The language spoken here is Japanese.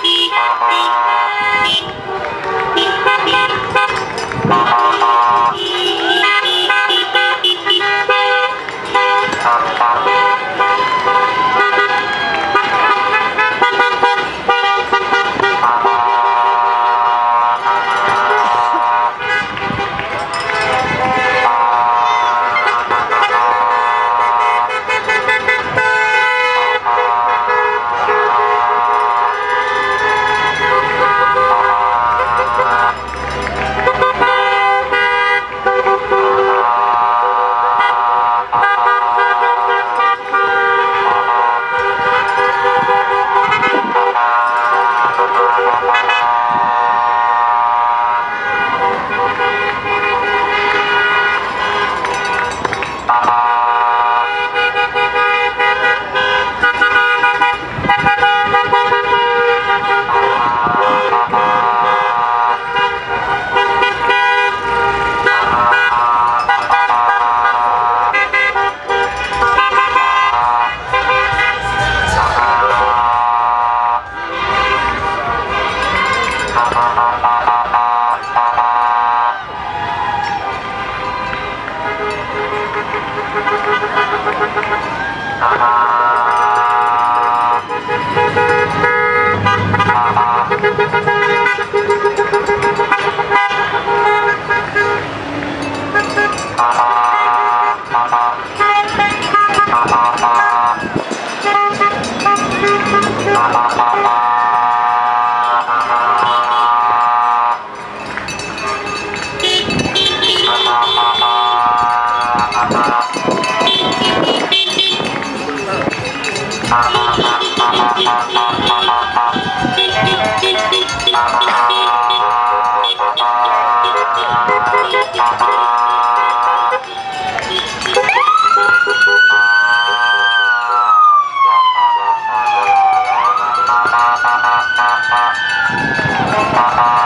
beep beep beep beep Ah, ah, ah, ah.